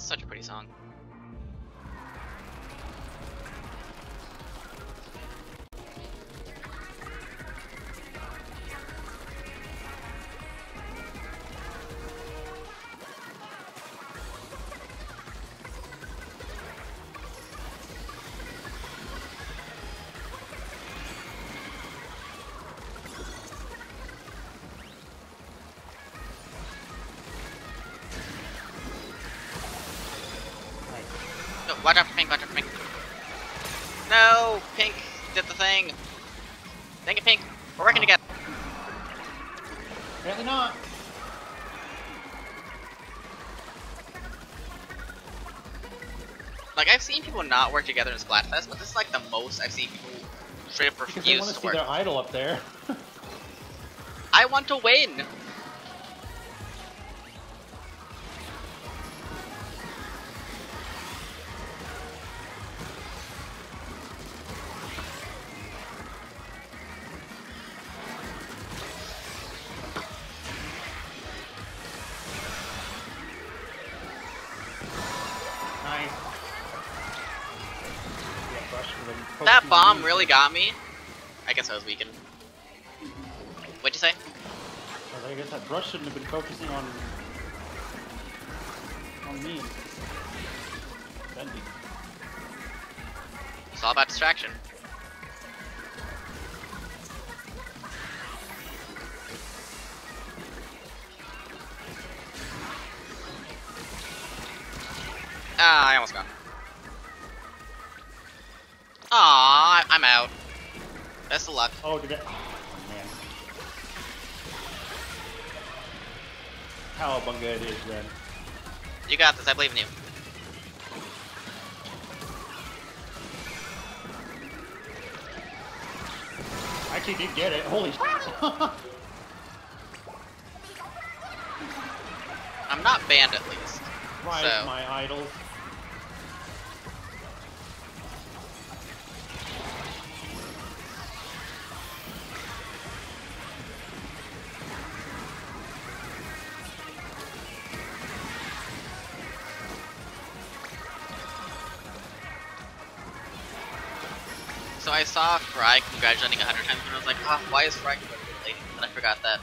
Such a pretty song. Pink, for pink. No! Pink did the thing! Thank you, Pink. We're working together. Apparently not. Like, I've seen people not work together in Splatfest, but this is like the most I've seen people straight up refuse Because they want to to see work. their idol up there. I want to win! Nice. Yeah, brush for them. That bomb really got me. I guess I was weakened. What'd you say? I I guess that brush shouldn't have been focusing on on me. Bendy. It's all about distraction. Ah, I almost got. him. Aw, I'm out. Best of luck. Oh, did it? Oh, man. Cowabunga it is then. You got this. I believe in you. I actually did get it. Holy. I'm not banned at least. Rise, So- my idols. I saw Frye congratulating a hundred times, and I was like, oh, why is Frye congratulating? And I forgot that.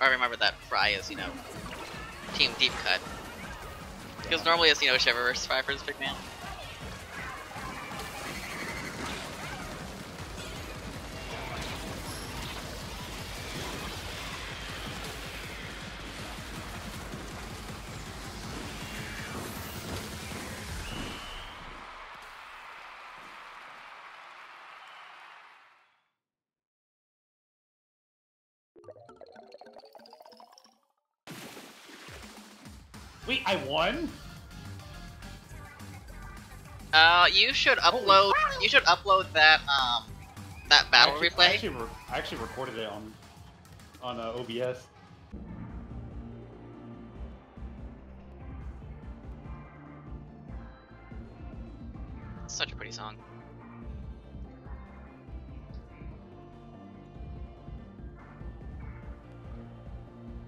Or I remember that Frye is, you know, Team Deep Cut. Because normally it's, you know, Shiver versus Frye for this big man. Won? Uh, you should Holy upload. You should upload that um, that battle I actually, replay. I actually, I actually recorded it on on uh, OBS. Such a pretty song.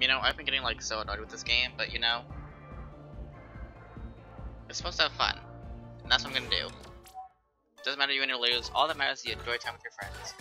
You know, I've been getting like so annoyed with this game, but you know, it's supposed to have fun, and that's what I'm gonna do. Doesn't matter you win or lose. All that matters is you enjoy time with your friends.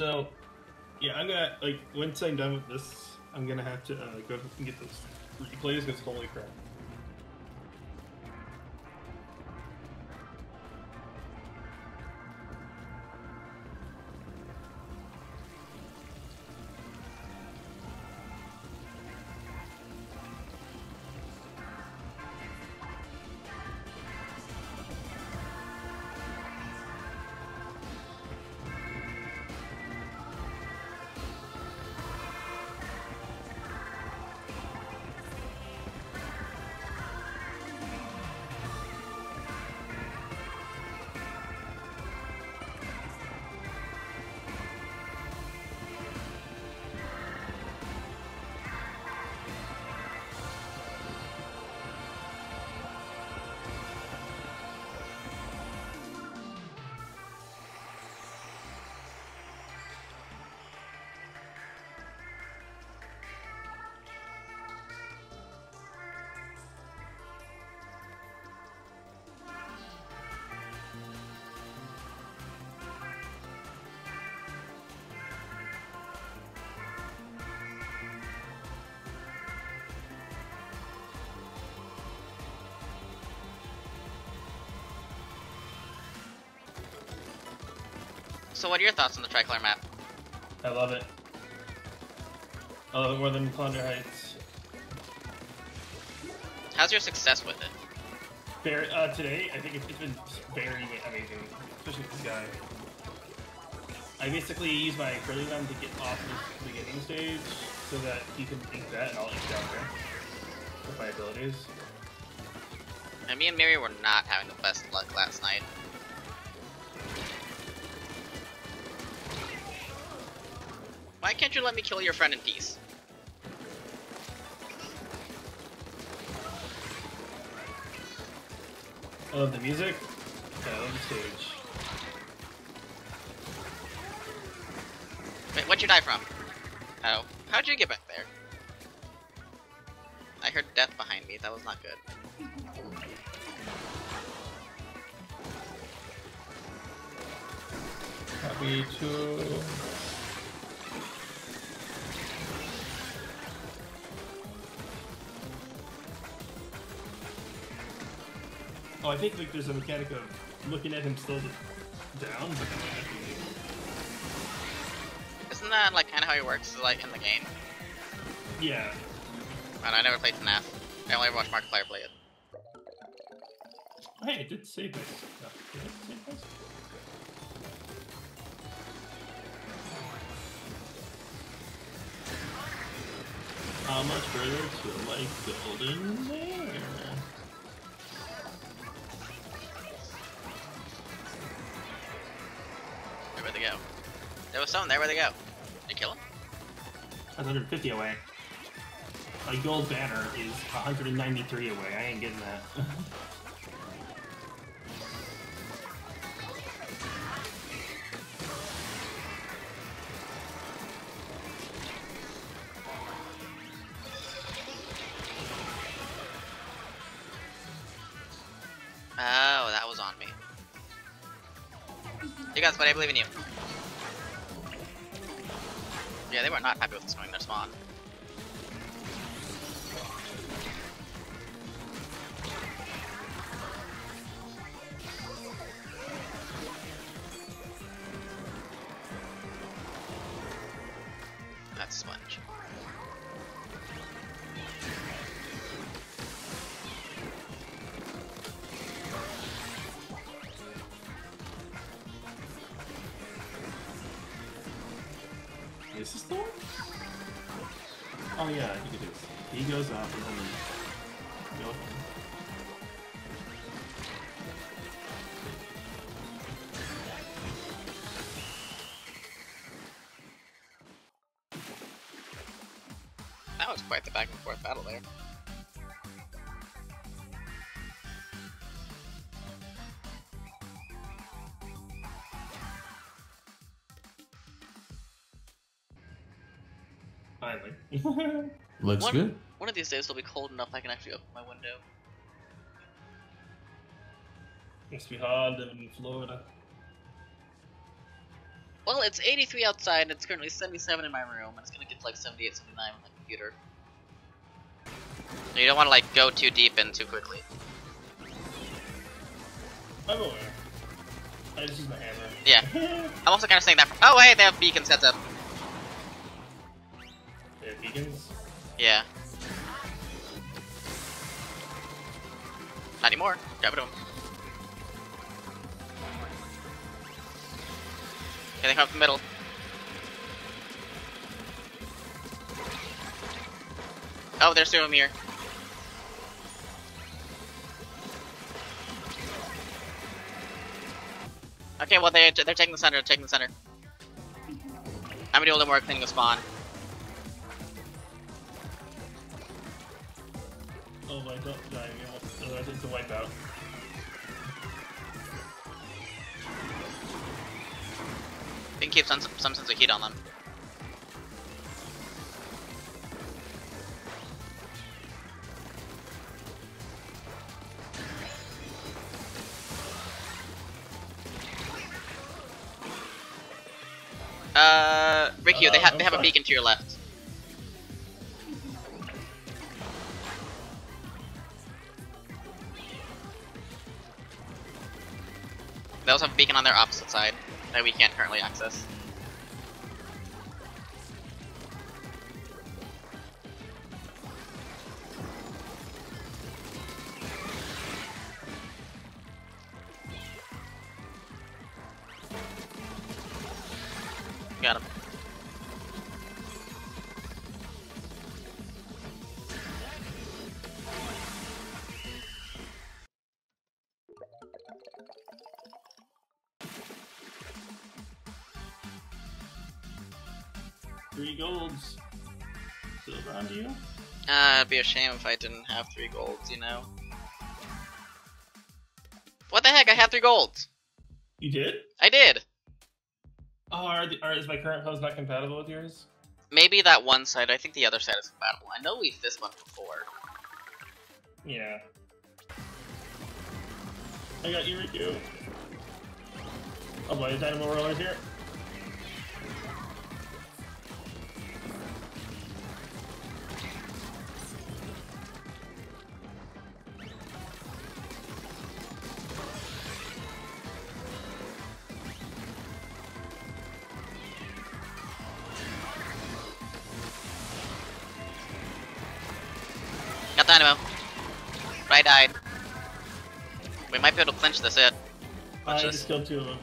So, yeah, I'm gonna like once I'm done with this, I'm gonna have to uh, go and get those replays because holy crap. So what are your thoughts on the tricolor map? I love it. I love it more than Plunder Heights. How's your success with it? Very, uh, today, I think it's, it's been very amazing, especially with this guy. I basically use my curly gun to get off the beginning stage so that he can think that and I'll ink down there with my abilities. And me and Mary were not having the best luck last night. Why can't you let me kill your friend in peace? I love the music. I love the stage. Wait, what'd you die from? Oh, how'd you get back there? I heard death behind me, that was not good. Happy to. Oh, I think like there's a mechanic of looking at him still down, like, Isn't that like kinda how he works, like in the game? yeah. And I never played FNAF. I only ever watched Markiplier play it. Oh, hey, I did save us. No, did it save us? How much further till I golden there? There was someone there, where'd they go? Did you kill him? That's 150 away. A gold banner is 193 away. I ain't getting that. Oh, that was on me. You guys, but I believe in you. Yeah, they were not happy with us knowing their spawn. There. Finally. Looks One- good. One of these days it'll be cold enough I can actually open my window. Must be hard living in Florida. Well, it's 83 outside and it's currently 77 in my room, and it's gonna get to like 78, 79 on my computer. You don't want to like go too deep in too quickly. I'm aware. I just use my hammer. Yeah. I'm also kind of saying that. For, oh wait, they have beacons heads up. They have beacons. Yeah. Not anymore. Grab it to him. Okay, they come up the middle. Oh, there's two of them here. Okay, well they they're taking the center, they're taking the center. I'm gonna do a little more cleaning of spawn. Oh my god, dying. Otherwise it's a wipeout. We can keep some some sense of heat on them. They have they have a beacon to your left. They also have a beacon on their opposite side. that we can't currently access. Be a shame if I didn't have three golds, you know? What the heck? I had three golds! You did? I did! Oh, are, the, are is my current pose not compatible with yours? Maybe that one side, I think the other side is compatible. I know we've this one before. Yeah. I got Yuriko. Oh boy, Dynamo Roller here. Rai died. We might be able to clinch this it. I Watch just this. killed two of them.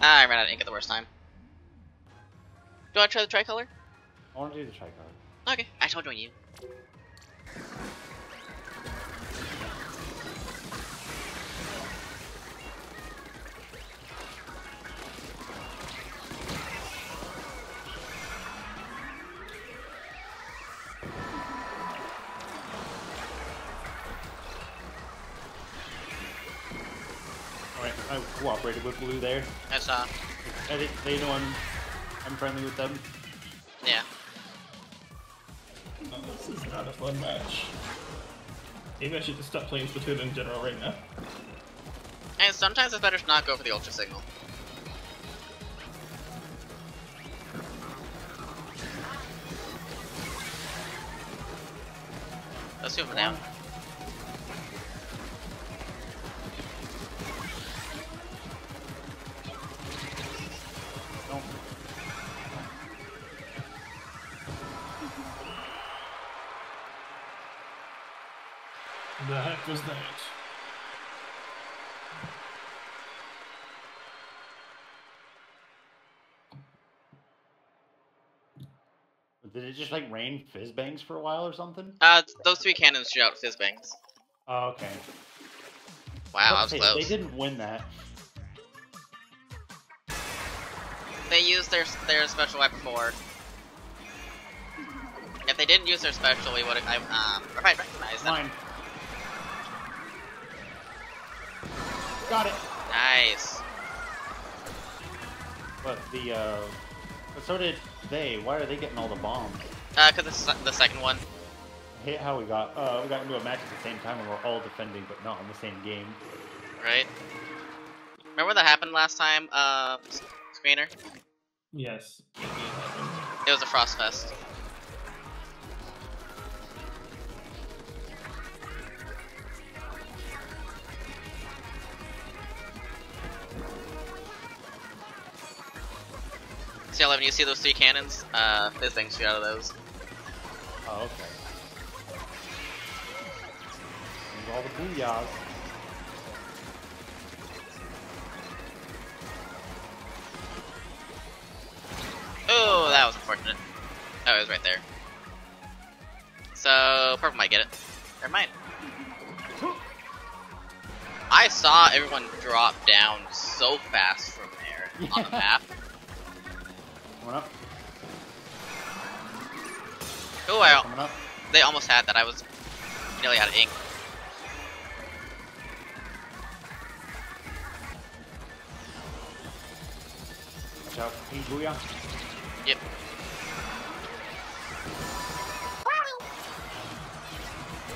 Ah, I ran out of ink at the worst time. Do I try the tricolor? I want to do the tricolor. Okay, I shall join you. Blue there. I saw. I think they know I'm, I'm friendly with them. Yeah. Oh, this is not a fun match. Maybe I should just stop playing Splatoon in general right now. And sometimes it's better to not go for the ultra signal. Let's move it down. No. Was that? Did it just like rain fizz bangs for a while or something? Uh, those three cannons shoot out fizz bangs. Oh, okay. Wow, that was Hey, close. They didn't win that. They used their their special right before. If they didn't use their special, we would have. Um, if I recognize them. Mine. Got it. Nice. But the uh, but so did they. Why are they getting all the bombs? Uh, cause this is the second one. I hate how we got uh we got into a match at the same time and we're all defending but not in the same game. right? Remember that happened last time, uh, screener? Yes. it did happen. It was a Frost Fest. See, Eleven, you see those three cannons? Uh, fizz things shoot out of those. Oh, okay. And all the booyahs. Oh, that was unfortunate. Oh, it was right there. So, purple might get it. Never mind. I saw everyone drop down so fast from there on the map. Coming up. Oh, I, Coming up. they almost had that. I was nearly out of ink. Watch out. Hey, booyah. Yep.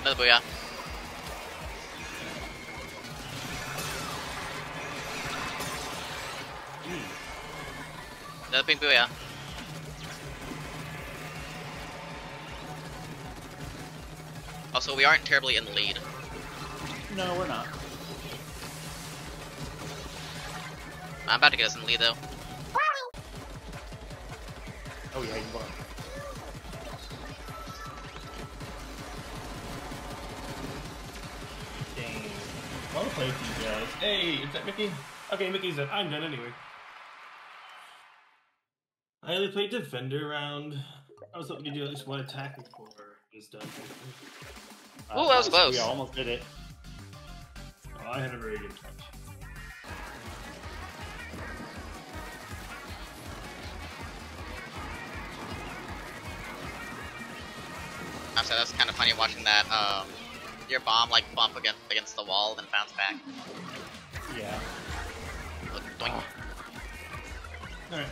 Another booyah. Another pink booyah. Also, we aren't terribly in the lead. No, we're not. I'm about to get us in the lead though. Oh yeah, you are. Dang. I want to play with you guys. Hey, is that Mickey? Okay, Mickey's done. I'm done anyway. I only played Defender round. I was hoping to do at least one attack before it's done. Ooh, that was close. We almost did it. Oh, I had a very good touch. I'm sorry, that's kind of funny watching that, um, your bomb, like, bump against, against the wall, then bounce back. Yeah. Look, doink. Alright.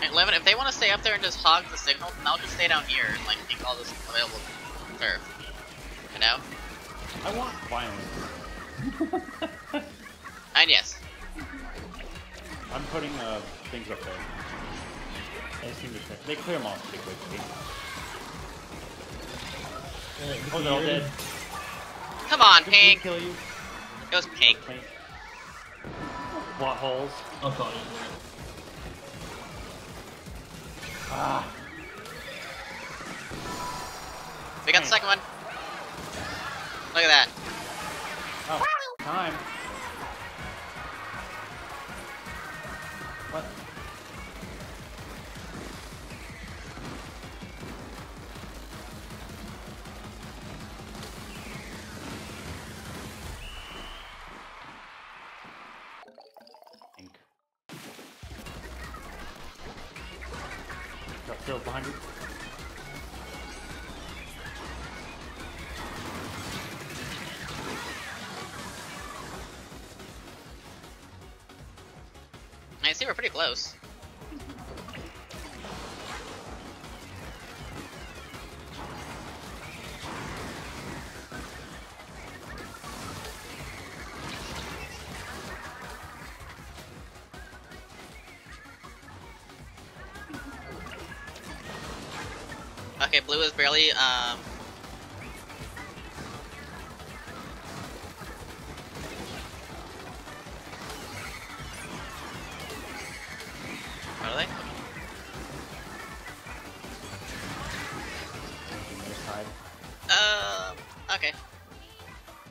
Hey, Lemon, if they want to stay up there and just hog the signal, then I'll just stay down here and, like, make all this available turf. You know? I want violence. And yes. I'm putting uh, things up there. They seem to they clear them off pretty quickly. Alright, Oh, they're all dead. Come on, Did Pink! kill you? It was Pink. Pink. Plot holes. I'll call We got the second one. Look at that. Oh, time.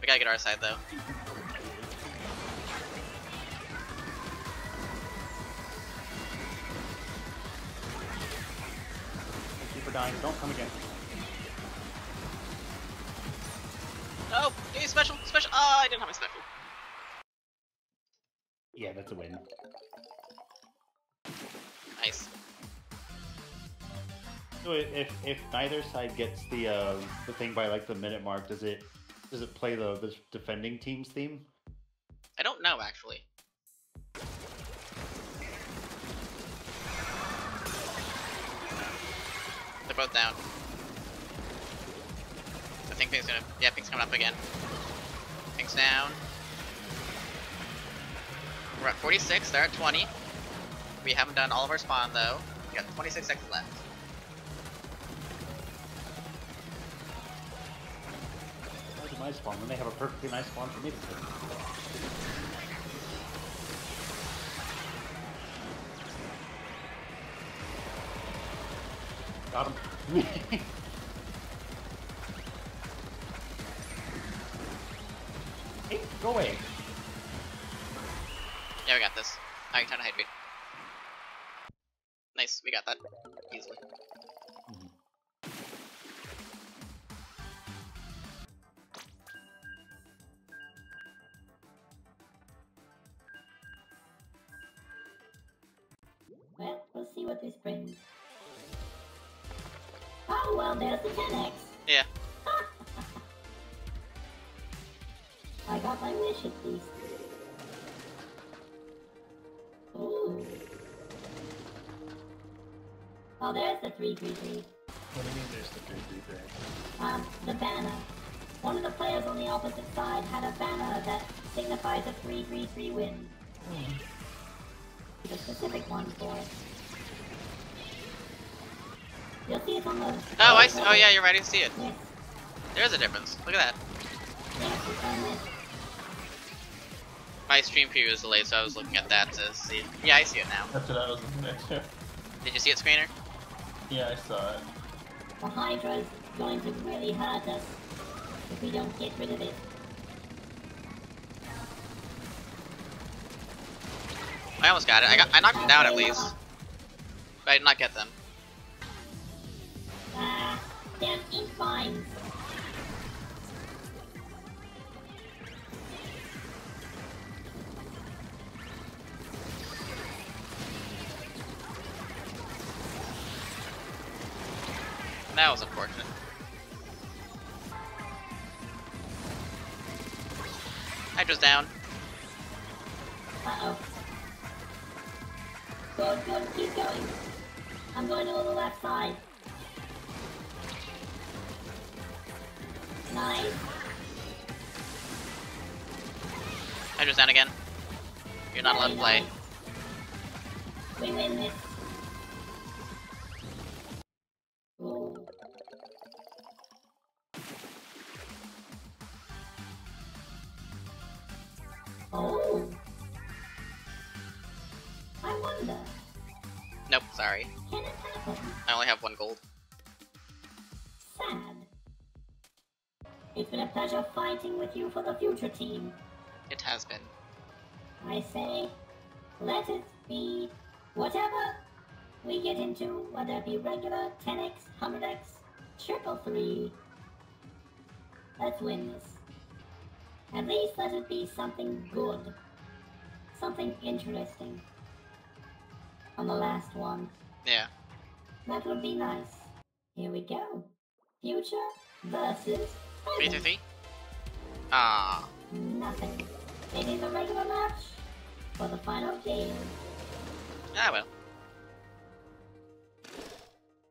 Gotta get our side though. Thank you for dying. Don't come again. Oh, give me special, special. Oh, I didn't have my special. Yeah, that's a win. Nice. So if if neither side gets the uh, the thing by like the minute mark, does it does it play the the defending team's theme? I don't know actually. They're both down. I think Pink's gonna. Yeah, Pink's coming up again. Pink's down. We're at 46. They're at 20. We haven't done all of our spawn though. We got 26 seconds left. My spawn? When they have a perfectly nice spawn for me to take. Got him. hey, go away. 3BB. What do you mean there's the 3BB? Um, the banner. One of the players on the opposite side had a banner that signifies a 3-3-3 win. Hmm. The specific one for it. You'll see it on the... Oh, I see. Oh, yeah, you're right. I see it. Yes. There's a difference. Look at that. Yes, My stream preview was delayed, so I was looking at that to see. Yeah, I see it now. That's what I was looking at, too. Did you see it, Screener? Yeah, I saw it. The Hydra's going to really hurt us if we don't get rid of it. I almost got it. I got. I knocked them down at least, but I did not get them. Ah, damn ink vines. You're not allowed to play. We win this. Ooh. Oh. I wonder, Nope, sorry. can it? I only have one gold. Sad. It's been a pleasure fighting with you for the future team. It has been. I say, let it be whatever we get into, whether it be regular, 10x, 100x, triple three. Let's win this. At least let it be something good. Something interesting. On the last one. Yeah. That would be nice. Here we go. Future versus present. through three. Ah. Nothing. It is a regular match for the final game. Ah well.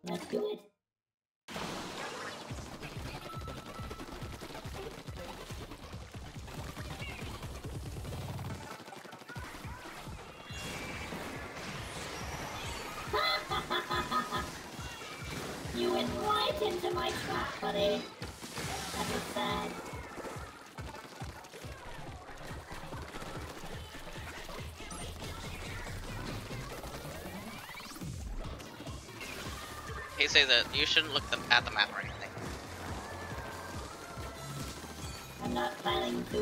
Let's do it. you went right into my trap, buddy. That was sad. Say that you shouldn't look the, at the map or anything. I'm not planning to.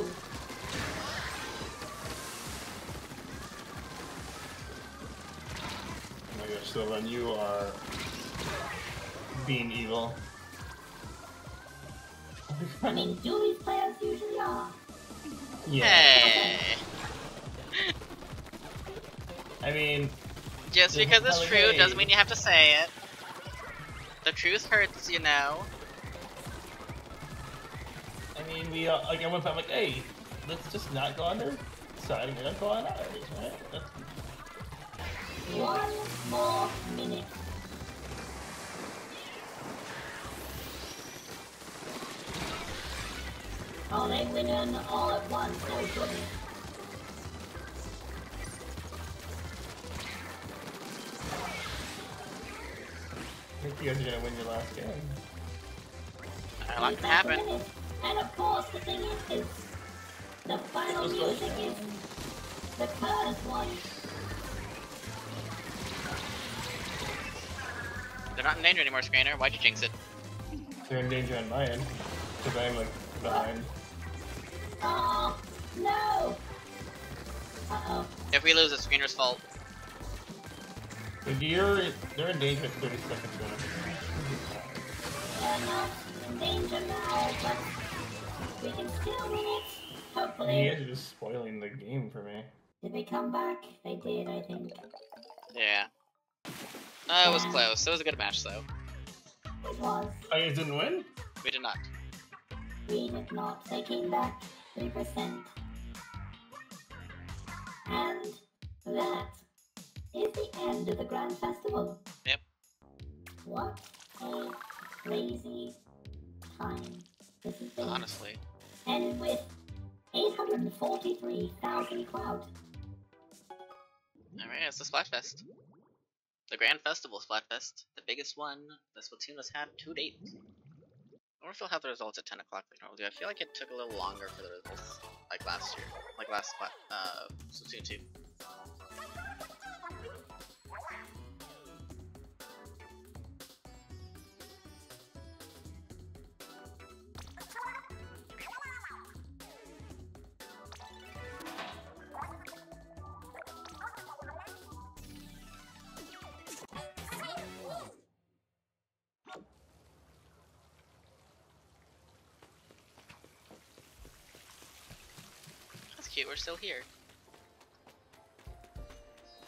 Oh my gosh, Sylvan, you are being evil. I mean, do these players usually are? Yeah. Hey. I mean, Just because it's true doesn't mean you have to say it. The truth hurts, you know. I mean, we uh, like I went back like, hey, let's just not go on their side and not go on ours, right? That's, One more minute. Oh, they win in all at once. You guys are gonna win your last game. A lot Yes, can happen. what it is. And of course, the thing is, is the final music is the curse one. They're not in danger anymore, Screener. Why'd you jinx it? They're in danger on my end because I'm like behind. Oh, no. Uh-oh. If we lose, it's Screener's fault. But you're they're in danger at 30 seconds. Gonna. They're not in danger now, but we can still win it. You guys are just spoiling the game for me. Did they come back? They did, I think. Yeah. Uh, it was close. It was a good match, though. It was. Oh, you guys didn't win? We did not. We did not. They came back 3%. And that is the end of the Grand Festival. Yep. What a crazy time this has been. Honestly. And with 843,000 clout. Alright. It's the Splatfest. The Grand Festival Splatfest. The biggest one the Splatoon has had to date. I wonder if they'll have the results at 10 o'clock like normally do. I feel like it took a little longer for the results, like last year. Like last uh, Splatoon 2. Cute, we're still here.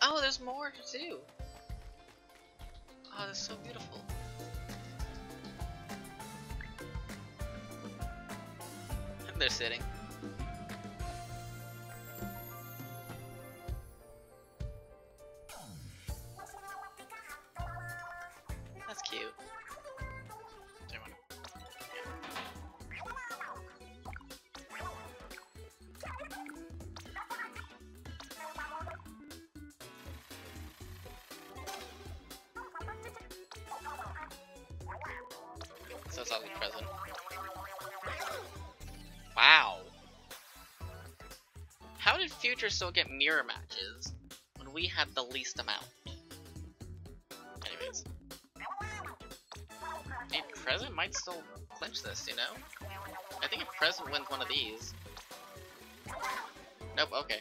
Oh, there's more too! Oh, that's so beautiful. And they're sitting. Still get mirror matches when we had the least amount? Anyways. And Present might still clinch this, you know? I think if Present wins one of these. Nope, okay.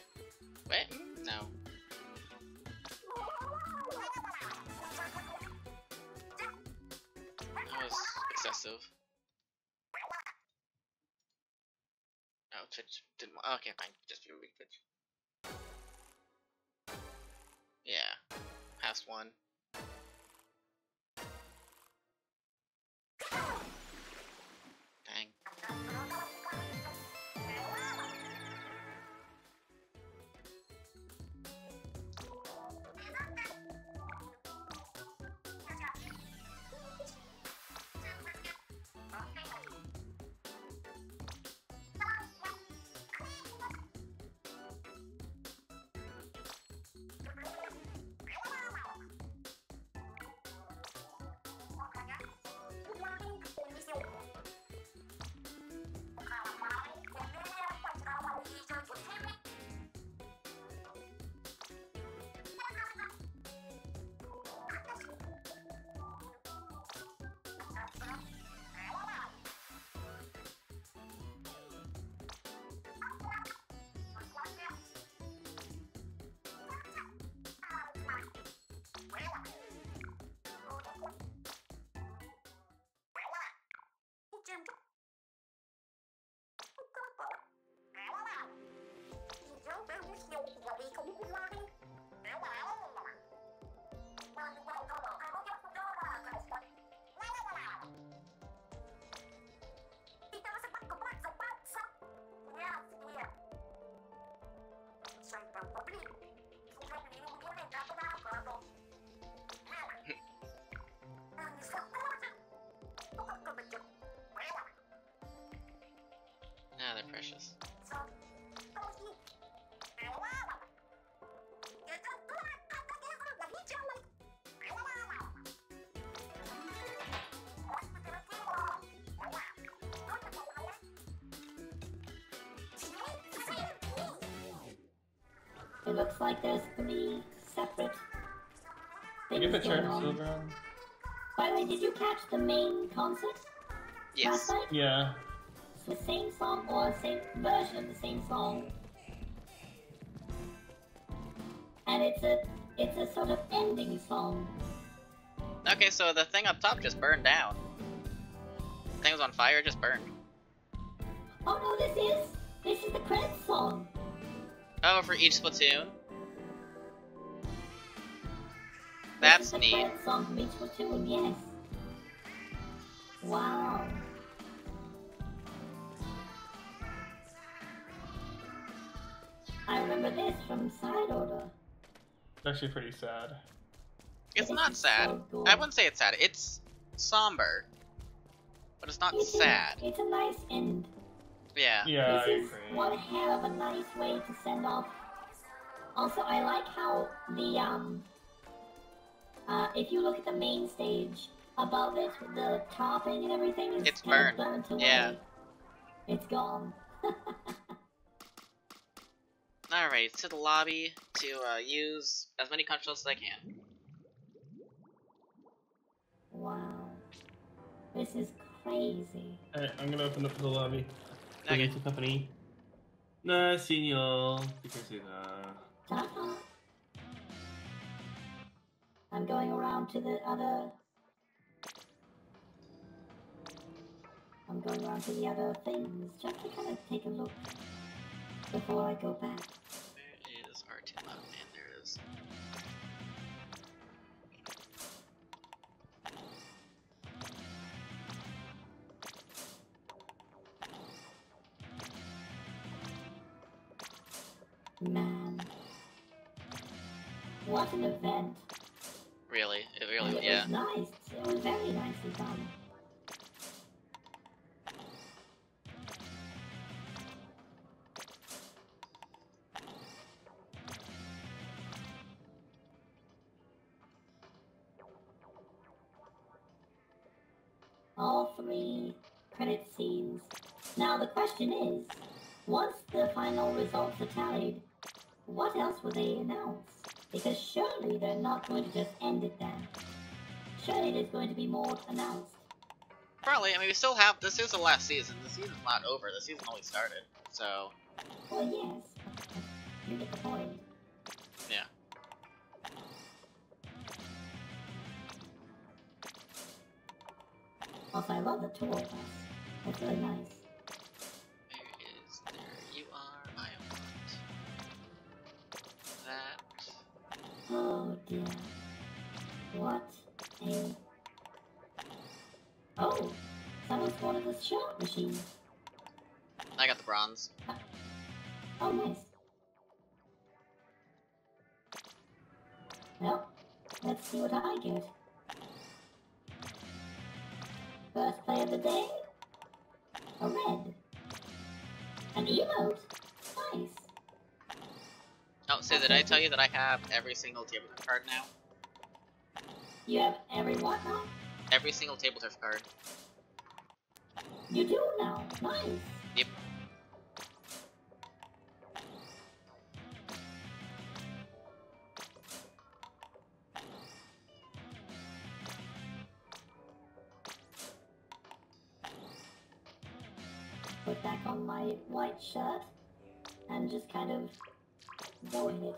Precious. It looks like there's three separate Take a things picture, going on. Silver. By the way, did you catch the main concert Yes. last night? Yeah. The same song or the same version of the same song. And it's a it's a sort of ending song. Okay, so the thing up top just burned down. The thing was on fire, it just burned. Oh no, this is this is the credits song. Oh, for each Splatoon? This That's neat. song from each Splatoon, yes. Wow. I remember this from Side Order. It's actually pretty sad. It's not sad. so. I wouldn't say it's sad. It's somber. But it's not It's a- sad. It's a nice end. Yeah. Yeah, I is agree. one hell of a nice way to send off Also, I like how the um, uh, if you look at the main stage above it, the topping and everything is It's kind of burned. burnt away. Yeah. It's gone. Alright, to the lobby to uh, use as many controls as I can. Wow. This is crazy. Alright, I'm gonna open up the lobby. Okay. Into company. Nah, señor. Because it's uh. Ta-ta. I'm going around to the other. I'm going around to the other things just to kind of take a look before I go back. Where is R2 Lab Man? There it is. Man. What an event. Really? It really, it yeah. was nice. It was very nicely done. All three credit scenes. Now the question is, once the final results are tallied, what else will they announce? Because surely they're not going to just end it then. Surely there's going to be more announced. Probably. I mean, we still have. This is the last season. The season's not over. The season only started. So, Well, yes. You get the point. Also, I love the tour bus. It's really nice. Where is there? You are. I want that. Oh dear. What a. Oh! The shot machine. I got the bronze. Oh, nice. Well, let's see what I get. First play of the day. A red. An emote. Nice. Oh, so did I tell you that I have every single table turf card now? You have every what now? Every single Tableturf card. You do now. Nice. Yep. On my white shirt and just kind of go in it.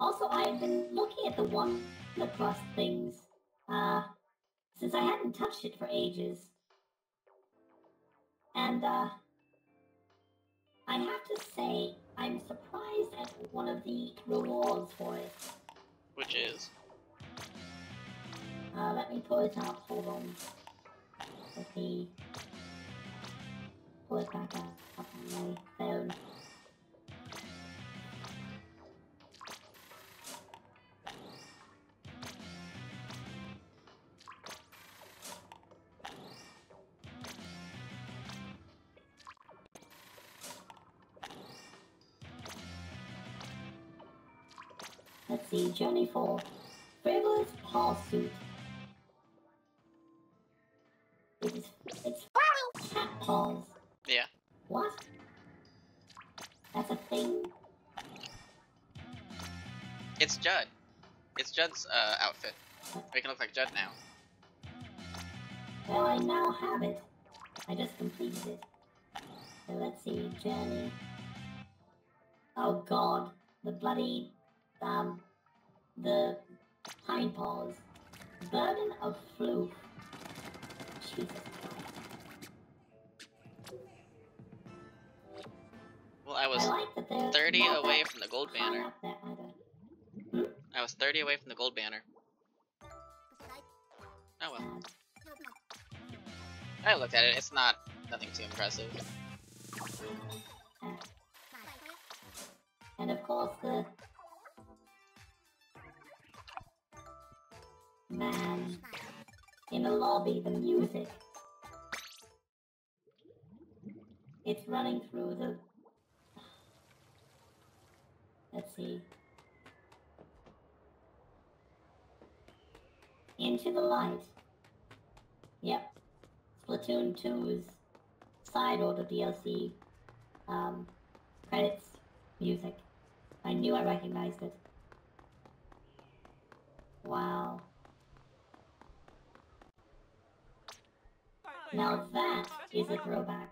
Also, I've been looking at the one lacrosse things, uh, since I hadn't touched it for ages. And, uh, I have to say, I'm surprised at one of the rewards for it. Which is. Uh, let me pull it up. Hold on. Let me pull it back up, my phone. Judd's uh, outfit. Make it look like Judd now. Well, I now have it. I just completed it. So let's see, Journey. Oh god, the bloody, um, the hind paws. Burden of Floof. Jesus Well, I was I like 30 away from the gold banner. I was 30 away from the gold banner. Oh well. I looked at it. It's not nothing too impressive. And of course the man in the lobby, the music. It's running through the. Let's see. Into the Light. Yep. Splatoon 2's side order DLC. Um, credits, music. I knew I recognized it. Wow. Now that is a throwback.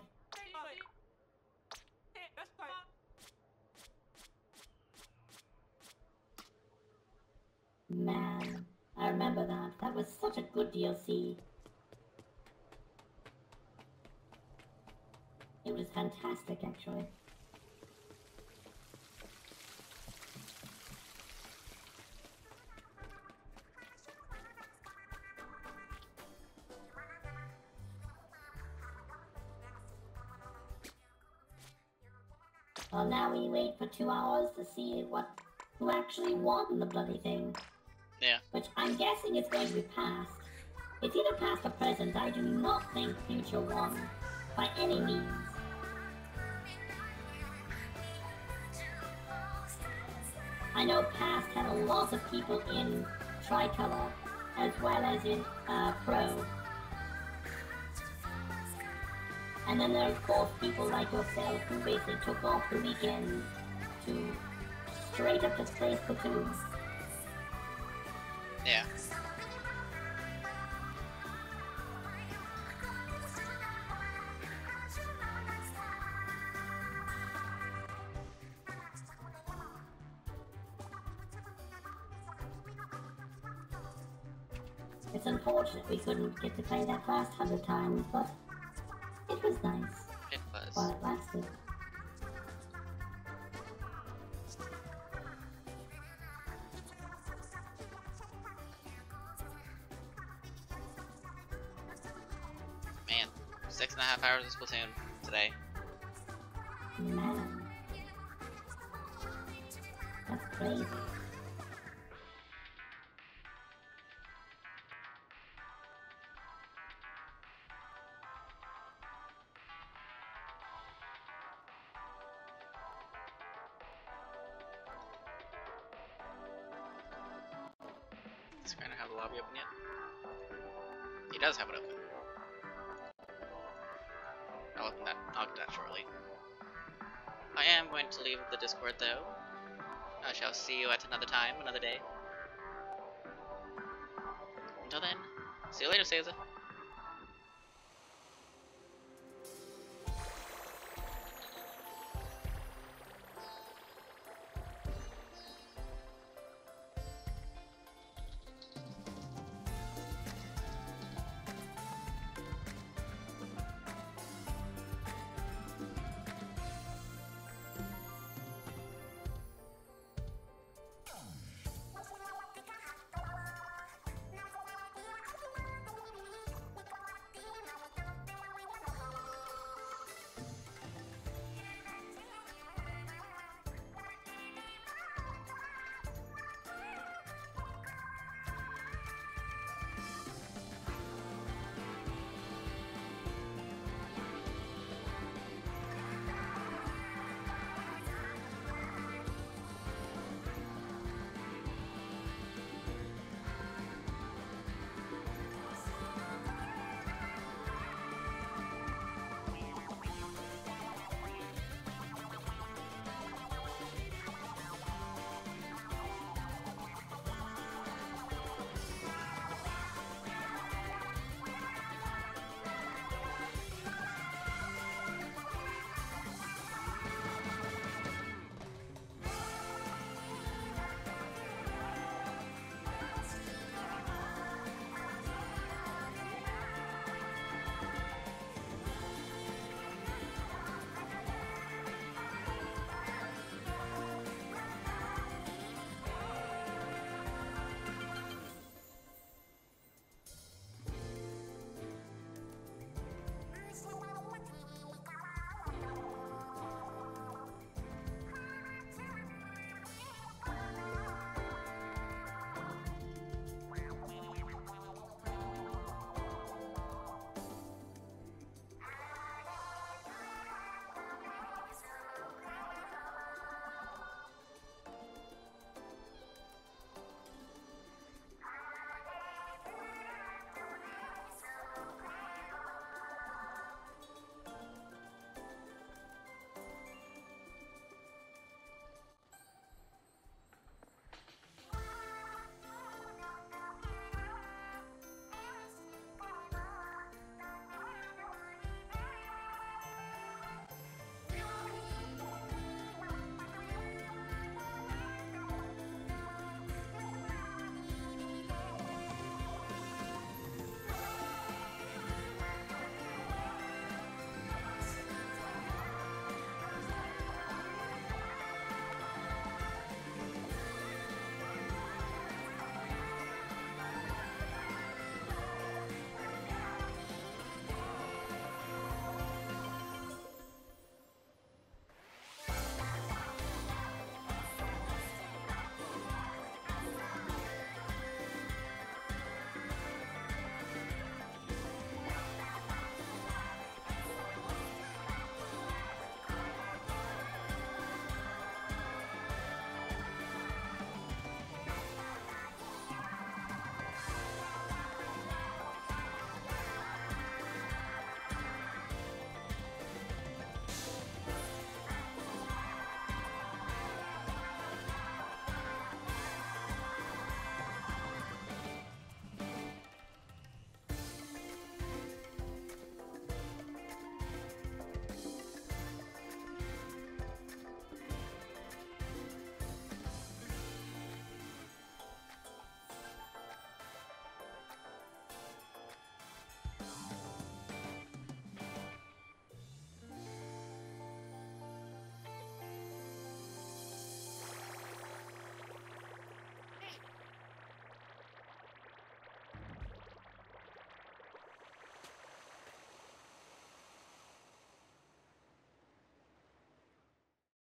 Man, I remember that. That was such a good DLC. It was fantastic, actually. Well, now we wait for two hours to see what who actually won the bloody thing. Yeah. Which I'm guessing is going to be past. It's either past or present. I do not think Future won by any means. I know past had a lot of people in tricolor as well as in uh, pro. And then there are of course people like yourself who basically took off the weekend to straight up to play Splatoon. Yeah. It's unfortunate we couldn't get to play that last hundred times, but it was nice It was. while it lasted. Does have it open. I'll open that. I'll get that shortly. I am going to leave the Discord though. I shall see you at another time, another day. Until then, see you later, Caesar.